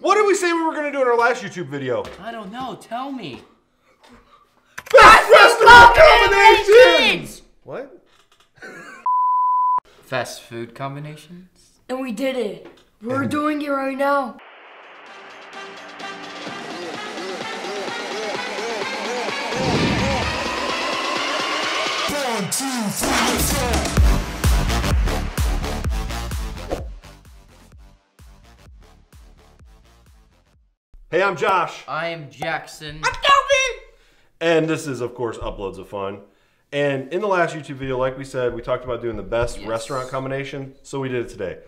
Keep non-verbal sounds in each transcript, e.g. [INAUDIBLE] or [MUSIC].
What did we say we were gonna do in our last YouTube video? I don't know. Tell me. Best restaurant combinations! What? Fast food combinations. And we did it. We're doing it right now. Hey, I'm Josh, I am Jackson. I'm Calvin. And this is, of course, Uploads of Fun. And in the last YouTube video, like we said, we talked about doing the best Yes. restaurant combination, so we did it today.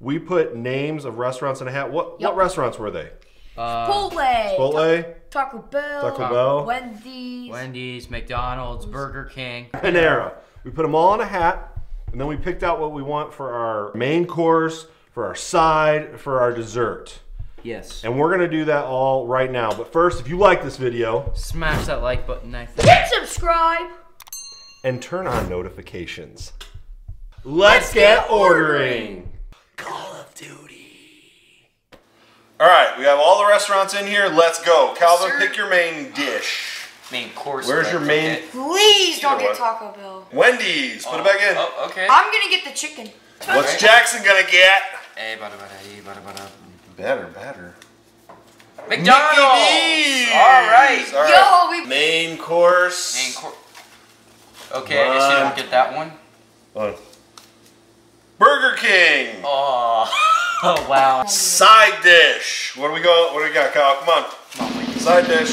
We put names of restaurants in a hat. What Yep. what restaurants were they? Uh, Chipotle. Chipotle, Taco Bell. Taco Bell, Wendy's. Wendy's, McDonald's, Burger King. Panera. We put them all in a hat, and then we picked out what we want for our main course, for our side, for our dessert. Yes. And we're gonna do that all right now. But first, if you like this video, Smash that like button, I think. Hit subscribe. and turn on notifications. Let's get ordering. Call of Duty. All right, we have all the restaurants in here. Let's go. Calvin, sir. pick your main dish. Main course. Where's your main- okay. Please don't get. Taco Bell. Wendy's. Put it back in. Oh, oh okay. I'm gonna get the chicken. What's Alright. Jackson gonna get? Hey, bada, bada, hey, bada, bada. Better, better. McDonald's. Alright! All right. Yo, we- Main course. Main course. Okay, I guess you don't get that one. Uh, Burger King. Oh. [LAUGHS] oh wow. Side dish. What do we go? What do we got, Kyle? Come on. Come on, Side dish.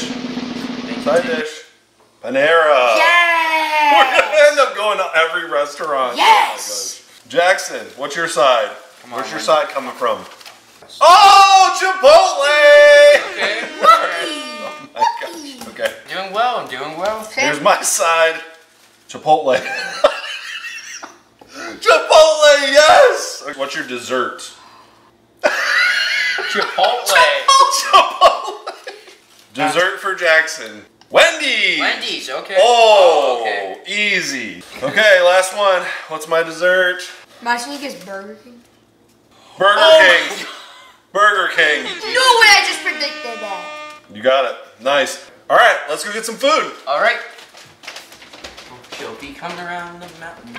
Side dish. Panera. [LAUGHS] We're gonna end up going to every restaurant. Yes. Oh my gosh. Jackson, what's your side? on, Where's your Wendy. side coming from? Oh, Chipotle! Okay. Oh my gosh. Okay. Doing well. I'm doing well. Here's my side. Chipotle. [LAUGHS] Chipotle, yes! What's your dessert? [LAUGHS] Chipotle. Chipotle. Dessert for Jackson. Wendy's. Wendy's. Okay. Oh, oh, okay. easy. Okay, last one. What's my dessert? My sneak is Burger King. Burger Oh King. Burger King. No way! I just predicted that. You got it. Nice. All right, let's go get some food. All right. She'll be coming around the mountain.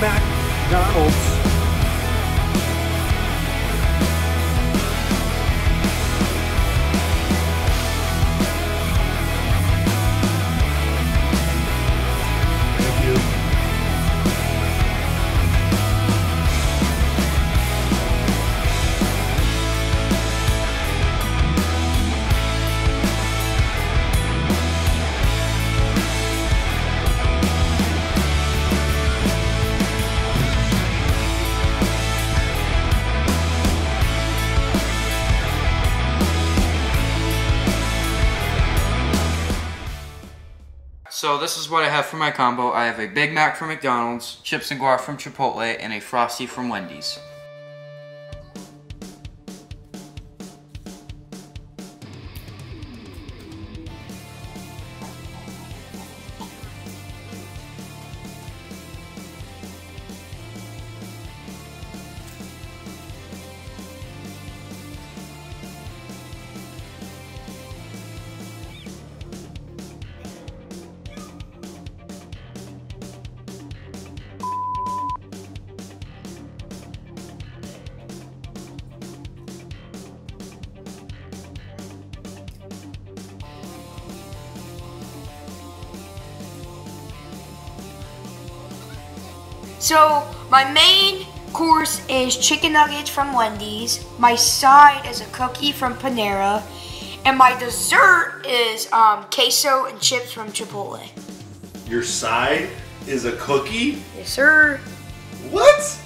McDonald's. So this is what I have for my combo. I have a Big Mac from McDonald's, chips and guac from Chipotle, and a Frosty from Wendy's. So my main course is chicken nuggets from Wendy's. My side is a cookie from Panera, and my dessert is um, queso and chips from Chipotle. Your side is a cookie? Yes, sir. What?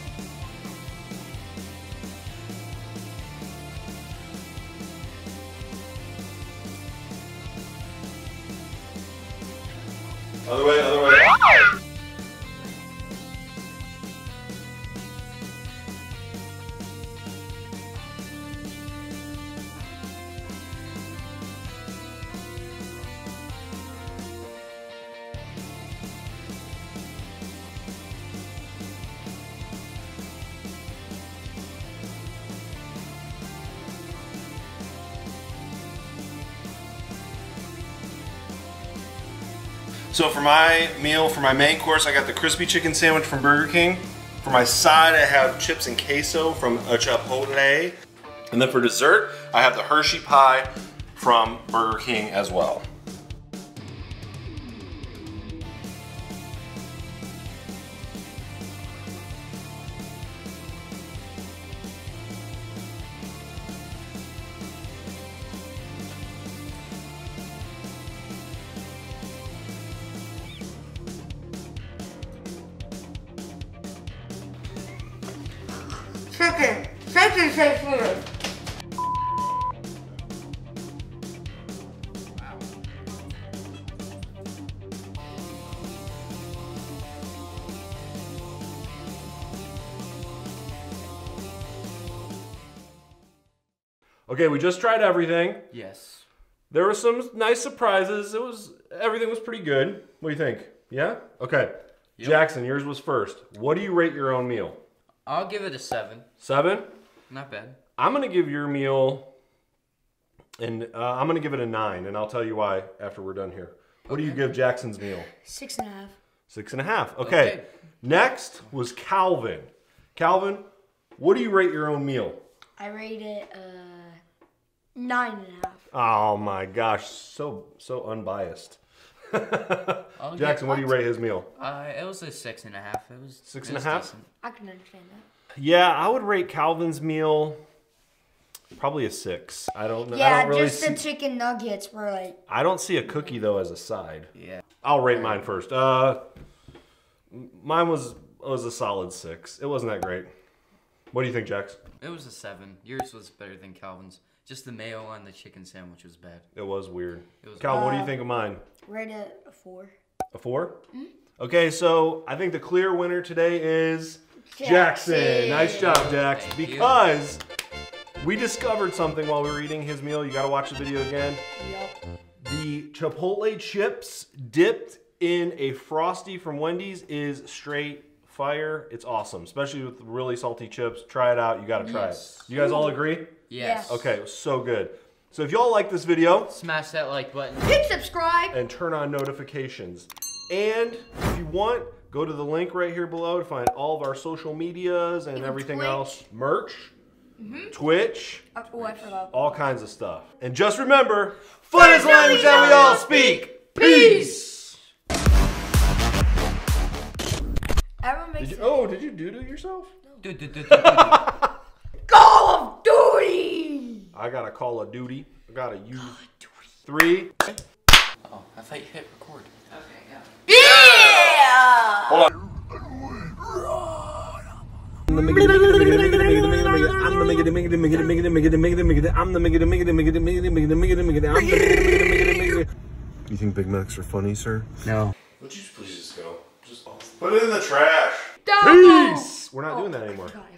So for my meal, for my main course, I got the crispy chicken sandwich from Burger King. For my side, I have chips and queso from a Chipotle. And then for dessert, I have the Hershey pie from Burger King as well. Chicken. Chicken safe food. Okay, we just tried everything. Yes. There were some nice surprises. It was everything was pretty good. What do you think? Yeah? Okay. Jackson, yours was first. What do you rate your own meal? I'll give it a seven. Seven? Not bad. I'm gonna give your meal, and uh, I'm gonna give it a nine, and I'll tell you why after we're done here. What do you give Jackson's meal? Six and a half. Six and a half. Okay. Okay. Next was Calvin. Calvin, what do you rate your own meal? I rate it uh nine and a half. Oh my gosh, so so unbiased. I'll Jackson, what do you rate his meal? Uh, it was a six and a half. It was Six it and a half? decent. I can understand that. Yeah, I would rate Calvin's meal probably a six. I don't know. I Yeah, don't really just see, the chicken nuggets were like I don't see a cookie though as a side. Yeah. I'll rate mine first. Uh, mine was was a solid six. It wasn't that great. What do you think, Jax? It was a seven. Yours was better than Calvin's. Just the mayo on the chicken sandwich was bad. It was weird. It was Cal, what do you Uh, think of mine? Right at a four. A 4 Okay, so I think the clear winner today is Jackson. Jackson. Nice job, Jax. Thank you. Because we discovered something while we were eating his meal. You got to watch the video again. Yep. The Chipotle chips dipped in a frosty from Wendy's is straight fire. It's awesome, especially with really salty chips. Try it out. You got to try Yes. it. You guys all agree? Yes. Okay, so good. So if y'all like this video, Smash that like button. Hit subscribe. and turn on notifications. And if you want, go to the link right here below to find all of our social medias and Even everything Twitch. else. Merch, Twitch, Uh, oh, I forgot. all kinds of stuff. And just remember, fun is language that we all speak. Peace. Did you, oh, did you do to yourself? Do, do, do, do, do, do. [LAUGHS] Call of Duty. I got a Call of Duty. I got a U three. Oh, I thought you hit record. Okay, yeah. Yeah. Hold on. You think Big Macs are funny, sir? No. Would you please just go? Just put it in the trash. Peace. We're not oh doing that anymore. God.